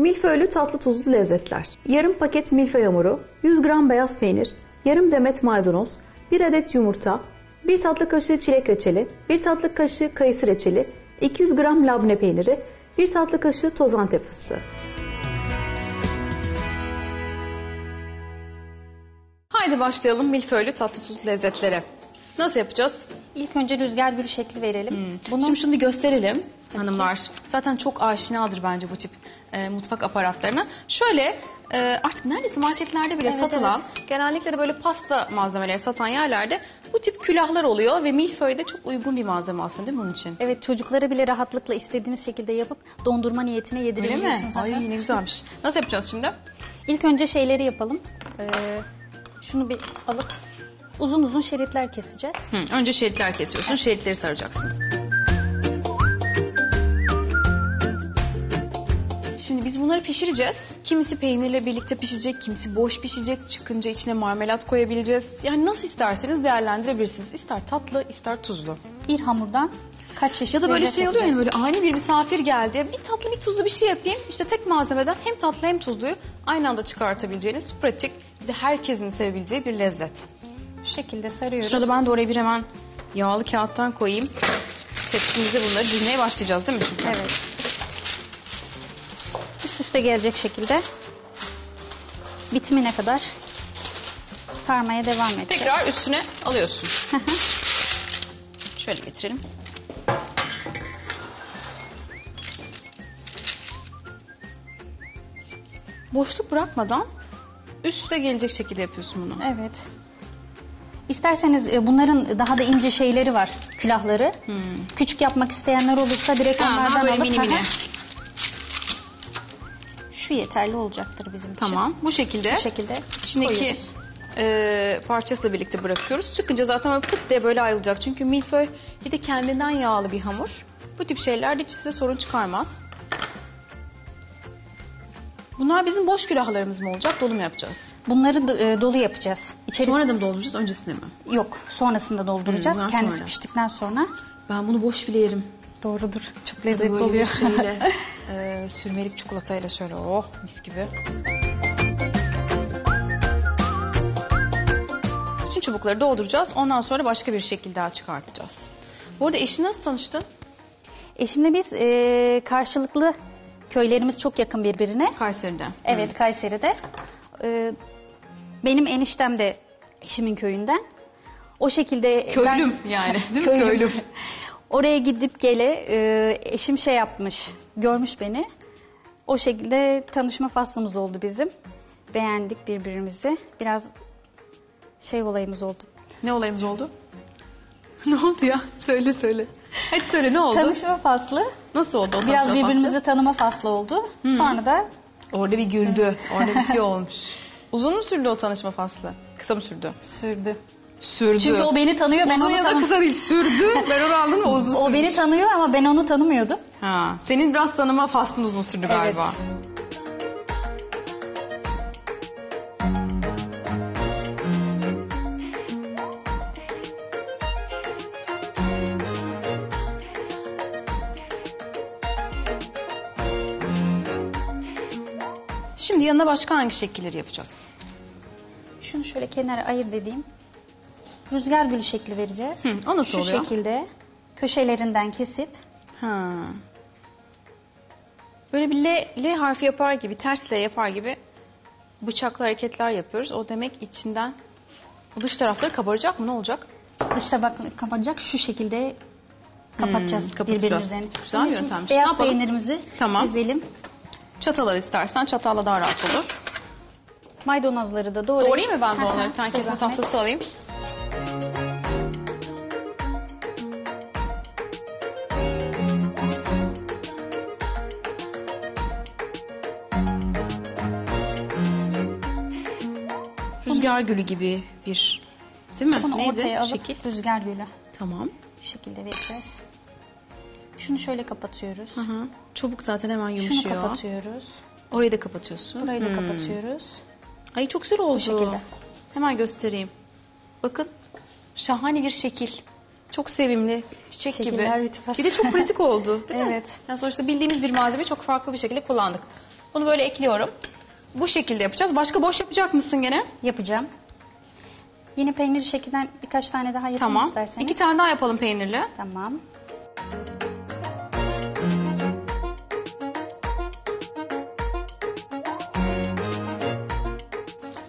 Milföylü tatlı tuzlu lezzetler. Yarım paket milföy hamuru, 100 gram beyaz peynir, yarım demet maydanoz, 1 adet yumurta, 1 tatlı kaşığı çilek reçeli, 1 tatlı kaşığı kayısı reçeli, 200 gram labne peyniri, 1 tatlı kaşığı toz antep fıstığı. Haydi başlayalım milföylü tatlı tuzlu lezzetlere. Nasıl yapacağız? İlk önce rüzgar gülü şekli verelim. Bunu Şimdi şunu bir gösterelim hanımlar. Zaten çok aşinadır bence bu tip e, mutfak aparatlarına. Şöyle e, artık neredeyse marketlerde bile Evet, satılan, genellikle de böyle pasta malzemeleri satan yerlerde bu tip külahlar oluyor ve milföy de çok uygun bir malzeme aslında değil mi bunun için? evet çocuklara bile rahatlıkla istediğiniz şekilde yapıp dondurma niyetine Öyle mi? yedirebiliyorsunuz. Ay zaten. ne güzelmiş. Nasıl yapacağız şimdi? İlk önce şeyleri yapalım. Ee, şunu bir alıp uzun uzun şeritler keseceğiz. Hı, önce şeritler kesiyorsun, şeritleri saracaksın. Şimdi biz bunları pişireceğiz. Kimisi peynirle birlikte pişecek, kimisi boş pişecek. Çıkınca içine marmelat koyabileceğiz. Yani nasıl isterseniz değerlendirebilirsiniz. İster tatlı, ister tuzlu. Bir hamurdan kaç çeşit Ya da böyle lezzet şey oluyor ya yapacağız? böyle ani bir misafir geldi. Bir tatlı bir tuzlu bir şey yapayım. İşte tek malzemeden hem tatlı hem tuzluyu aynı anda çıkartabileceğiniz pratik bir de herkesin sevebileceği bir lezzet. Şu şekilde sarıyoruz. Sırada ben de oraya bir hemen yağlı kağıttan koyayım. Tepsimize bunları dizmeye başlayacağız değil mi çünkü? Evet. Üst üste gelecek şekilde bitimine kadar sarmaya devam edeceğiz. Tekrar üstüne alıyorsun. Şöyle getirelim. Boşluk bırakmadan üst üste gelecek şekilde yapıyorsun bunu. Evet. İsterseniz e, bunların daha da ince şeyleri var, külahları. Küçük yapmak isteyenler olursa direkt Hmm. Ha, onlardan alıp mini mini. Şu yeterli olacaktır bizim için. Tamam. Bu şekilde. Bu şekilde İçindeki koyuyoruz. e, parçasıyla birlikte bırakıyoruz. Çıkınca zaten böyle pıt diye böyle ayrılacak. Çünkü milföy bir de kendinden yağlı bir hamur. Bu tip şeyler de hiç size sorun çıkarmaz. Bunlar bizim boş külahlarımız mı olacak? Dolu mu yapacağız? Bunları da, e, dolu yapacağız. İçerisi Sonra da mı dolduracağız öncesinde mi? yok. Sonrasında dolduracağız. bunlar Kendisi sonra. piştikten sonra. Ben bunu boş bile yerim. Doğrudur. Çok lezzetli böyle oluyor. şeyle, e, sürmelik çikolatayla şöyle oh mis gibi. Bütün çubukları dolduracağız. Ondan sonra başka bir şekil daha çıkartacağız. Bu arada eşin nasıl tanıştın? Eşimle biz e, karşılıklı köylerimiz çok yakın birbirine. Kayseri'de. Evet Kayseri'de. E, benim eniştem de eşimin köyünden. O şekilde Köylüm ben- yani değil mi? Köylüm. Oraya gidip gele e, eşim şey yapmış, görmüş beni. O şekilde tanışma faslımız oldu bizim. Beğendik birbirimizi. Biraz şey olayımız oldu. Ne olayımız oldu? ne oldu ya? Söyle söyle. Hadi söyle ne oldu? Tanışma faslı. Nasıl oldu o Biraz tanışma birbirimizi faslı? tanıma faslı oldu. Sonra da Orada bir güldü. Orada bir şey olmuş. Uzun mu sürdü o tanışma faslı? Kısa mı sürdü? sürdü. Sürdü. Çünkü o beni tanıyor, ben Uzun onu ya da tanım- kısa değil sürdü. Ben onu anladım ama uzun O sürmüş. beni tanıyor ama ben onu tanımıyordum. Ha, senin biraz tanıma faslın uzun sürdü galiba. Şimdi yanına başka hangi şekilleri yapacağız? Şunu şöyle kenara ayır dediğim rüzgar gülü şekli vereceğiz. Hı, o nasıl Şu oluyor? şekilde köşelerinden kesip Ha. Böyle bir L, L harfi yapar gibi, ters L yapar gibi bıçaklı hareketler yapıyoruz. O demek içinden dış tarafları kabaracak mı? Ne olacak? dış tabak kapanacak şu şekilde kapatacağız Hmm, kapatacağız. birbirimizin. Güzel için yöntemmiş. Ne Beyaz yapalım? peynirimizi Tamam. dizelim. Çatal al istersen. Çatalla daha rahat olur. Maydanozları da doğrayıp. Doğrayayım mı ben de Hı hı, onları? Bir tane kesme tahtası alayım. Rüzgar gülü gibi bir değil mi? Bunu Neydi? ortaya alıp Şekil. rüzgar gülü Tamam. şu şekilde vereceğiz. Şunu şöyle kapatıyoruz. Hı hı. Çabuk zaten hemen Şunu yumuşuyor. kapatıyoruz. Orayı da kapatıyorsun. Burayı da Hmm. kapatıyoruz. Ay çok güzel oldu. şekilde. Hemen göstereyim. Bakın şahane bir şekil. Çok sevimli. Çiçek Şekiller gibi. bitmez. Bir de çok pratik oldu değil mi? Evet. Yani sonuçta bildiğimiz bir malzeme çok farklı bir şekilde kullandık. Bunu böyle ekliyorum. Bu şekilde yapacağız. Başka boş yapacak mısın gene? Yapacağım. Yine peynir şekilden birkaç tane daha yapayım Tamam. isterseniz. İki tane daha yapalım peynirli. Tamam.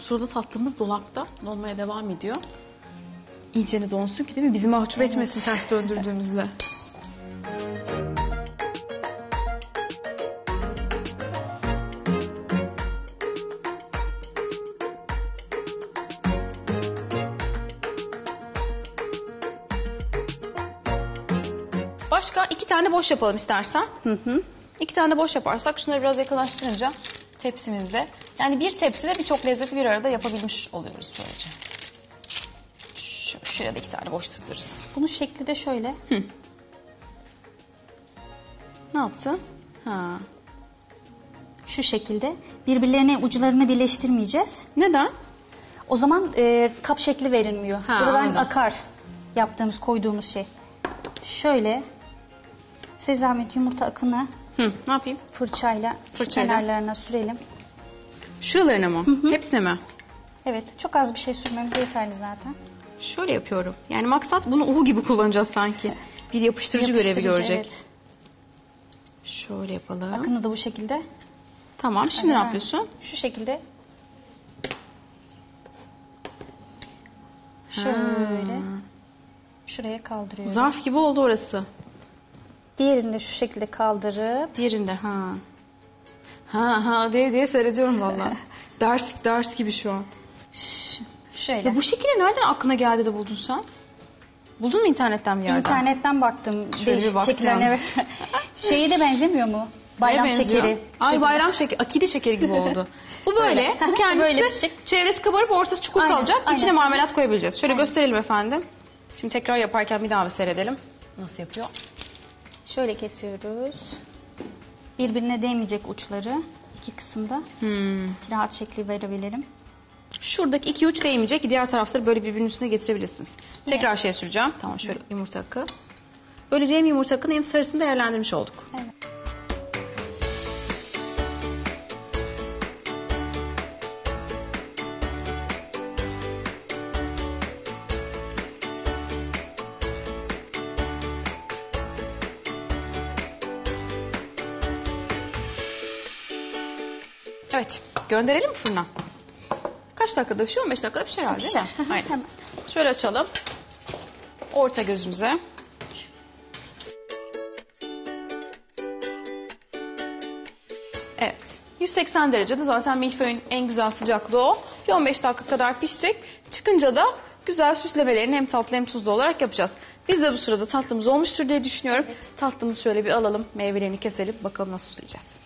Şurada tatlımız dolapta. Donmaya devam ediyor. İyicene donsun ki değil mi? Bizi mahcup etmesin ters döndürdüğümüzde. Başka iki tane boş yapalım istersen. Hı hı. İki tane boş yaparsak şunları biraz yakınlaştırınca tepsimizde. Yani bir tepside birçok lezzeti bir arada yapabilmiş oluyoruz böylece. Şu, şuraya da iki tane boş sığdırırız. Bunun şekli de şöyle. Ne yaptın? Ha. Şu şekilde. Birbirlerine uçlarını birleştirmeyeceğiz. Neden? O zaman e, kap şekli verilmiyor. Ha, Buradan anladım. akar yaptığımız, koyduğumuz şey. Şöyle size zahmet yumurta akını Hı, ne yapayım? fırçayla, şu Fırçayla. kenarlarına sürelim. Şuralarına mı? Hepsine mi? Evet, çok az bir şey sürmemiz yeterli zaten. Şöyle yapıyorum. Yani maksat bunu uhu gibi kullanacağız sanki. Bir yapıştırıcı, görevi Yapıştırıcı, görecek. evet. Şöyle yapalım. Akını da bu şekilde. Tamam şimdi ne yapıyorsun? Şu şekilde. Şöyle. Şuraya kaldırıyorum. Zarf gibi oldu orası. Diğerini de şu şekilde kaldırıp Diğerinde ha. Ha ha diye diye seyrediyorum valla. ders ders gibi şu an. şöyle. Ya bu şekilde nereden aklına geldi de buldun sen? Buldun mu internetten bir yerden? İnternetten baktım. Şöyle değişik bir baktın şekillerine. yalnız. Şeye de benzemiyor mu? Bayram benziyor? şekeri. Ay bayram şekeri, akide şekeri gibi oldu. Bu böyle, Böyle. bu kendisi Böyle şey. çevresi kabarıp ortası çukur Aynen, kalacak. aynen. İçine marmelat koyabileceğiz. Şöyle gösterelim efendim. Şimdi tekrar yaparken bir daha bir seyredelim. Nasıl yapıyor? Şöyle kesiyoruz. Birbirine değmeyecek uçları iki kısımda. Hmm. Rahat şekli verebilirim. Şuradaki iki uç değmeyecek. Diğer tarafları böyle birbirinin üstüne getirebilirsiniz. Tekrar şey süreceğim. Tamam şöyle yumurta akı. Böylece hem yumurta akını hem sarısını değerlendirmiş olduk. Evet. Gönderelim mi fırına? Kaç dakikada pişiyor? 15 dakikada pişer herhalde değil mi? Pişer. Aynen. Hemen. Şöyle açalım. Orta gözümüze. Evet. 180 derecede zaten milföyün en güzel sıcaklığı o. Bir 15 dakika kadar pişecek. Çıkınca da güzel süslemelerini hem tatlı hem tuzlu olarak yapacağız. Biz de bu sırada tatlımız olmuştur diye düşünüyorum. Tatlımızı şöyle bir alalım. Meyvelerini keselim. Bakalım nasıl süsleyeceğiz.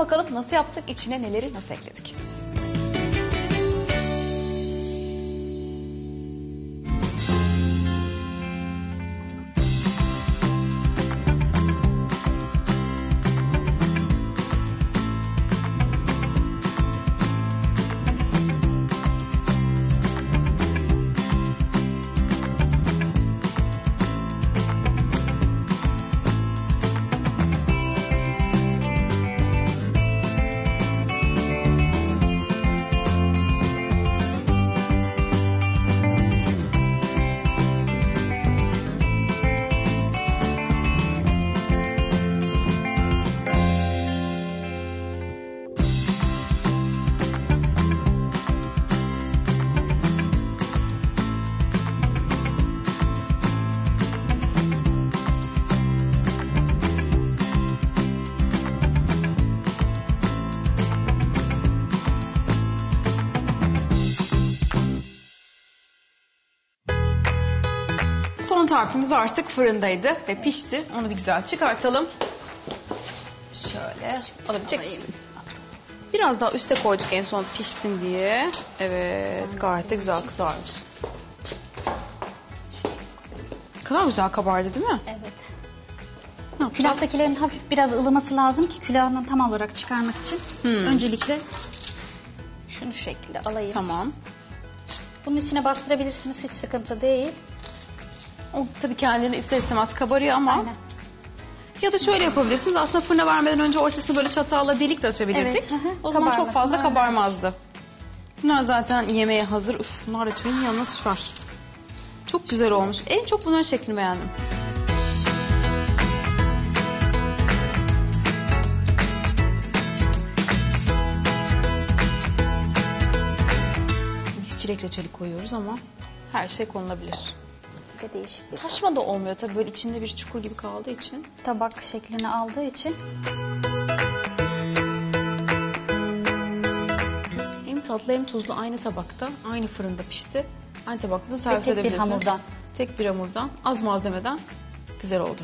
Bakalım nasıl yaptık, içine neleri nasıl ekledik. Tarifimiz artık fırındaydı ve pişti. Onu bir güzel çıkartalım. Şöyle alabilecek misin? Biraz daha üste koyduk en son pişsin diye. Evet gayet de güzel kızarmış. Ne kadar güzel kabardı değil mi? Evet. Ne yapacağız? Külahtakilerin hafif biraz ılıması lazım ki külahını tam olarak çıkarmak için. Öncelikle şunu şu şekilde alayım. Tamam. Bunun içine bastırabilirsiniz hiç sıkıntı değil. O tabii kendini ister istemez kabarıyor ama Aynen. ya da şöyle yapabilirsiniz. Aslında fırına vermeden önce ortasını böyle çatalla delik de açabilirdik. Evet. O zaman çok fazla aynen. kabarmazdı. Bunlar zaten yemeğe hazır. Uf, bunlar da çayın yanına süper. Çok güzel olmuş. En çok bunların şeklini beğendim. Biz çilek reçeli koyuyoruz ama her şey konulabilir. Bir de değişik bir Taşma da olmuyor tabii böyle içinde bir çukur gibi kaldığı için. tabak şeklini aldığı için Hem tatlı hem tuzlu aynı tabakta, aynı fırında pişti. Aynı tabakta da servis tek bir edebilirsiniz. hamurdan. Tek bir hamurdan, az malzemeden güzel oldu.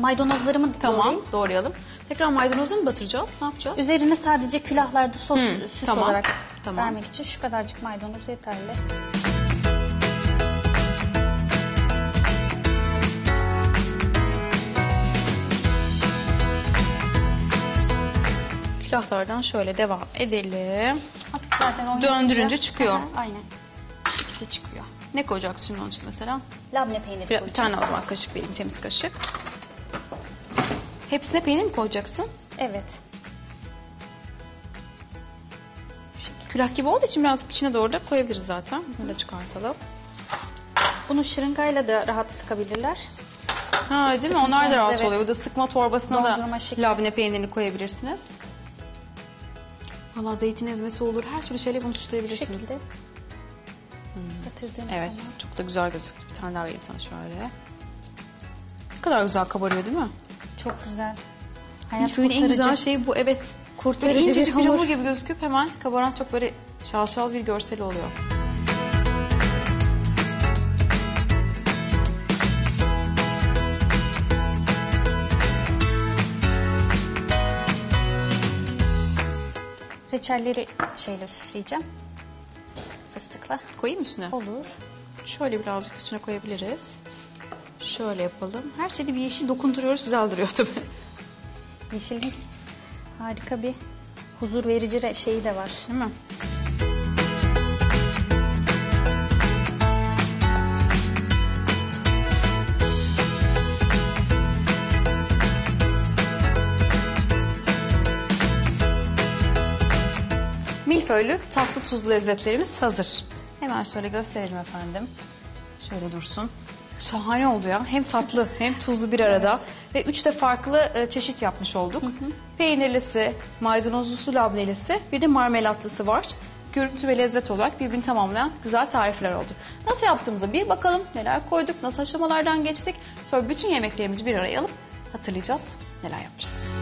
maydanozlarımı Tamam, doğrayayım. doğrayalım. Tekrar maydanozu mu batıracağız? Ne yapacağız? Üzerine sadece külahlarda sos Hı, süs tamam, olarak tamam. vermek için şu kadarcık maydanoz yeterli. Külahlardan şöyle devam edelim. Hafif zaten oynayınca- Döndürünce çıkıyor. Aha, Aynen. İşte çıkıyor. Ne koyacaksın şimdi onun için mesela? Labne peyniri Bir, bir koyacağım. tane o zaman kaşık vereyim, temiz kaşık. Hepsine peynir mi koyacaksın? Evet. Külah gibi olduğu için birazcık içine doğru da koyabiliriz zaten. Bunu da çıkartalım. Bunu şırıngayla da rahat sıkabilirler. Ha değil mi? Onlar da rahat evet. oluyor. Bu da sıkma torbasına Dondurma da şekli. labne peynirini koyabilirsiniz. Valla zeytin ezmesi olur. Her türlü şeyle bunu Bu süsleyebilirsiniz. şekilde. Batırdığınız Evet. zaman. Çok da güzel gözüküyor. Bir tane daha vereyim sana şöyle. Ne kadar güzel kabarıyor değil mi? Çok güzel. Hayat Şöyle en kurtarıcı. güzel şey bu. Evet. Kurtarıcı Böyle bir incecik bir hamur. hamur gibi gözüküp hemen kabaran çok böyle şaşal bir görsel oluyor. Reçelleri şeyle süsleyeceğim. Fıstıkla. Koyayım üstüne? Olur. Şöyle birazcık üstüne koyabiliriz. Şöyle yapalım. Her şeyde bir yeşil dokunduruyoruz. Güzel duruyor tabii. Yeşilin harika bir huzur verici şeyi de var. Değil mi? Milföylü tatlı tuzlu lezzetlerimiz hazır. Hemen şöyle gösterelim efendim. Şöyle dursun. Şahane oldu ya. Hem tatlı hem tuzlu bir arada. Ve üç de farklı e, çeşit yapmış olduk. Peynirlisi, maydanozlusu labnelisi, bir de marmelatlısı var. Görüntü ve lezzet olarak birbirini tamamlayan güzel tarifler oldu. Nasıl yaptığımıza bir bakalım. Neler koyduk, nasıl aşamalardan geçtik. Sonra bütün yemeklerimizi bir araya alıp hatırlayacağız neler yapmışız.